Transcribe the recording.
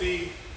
the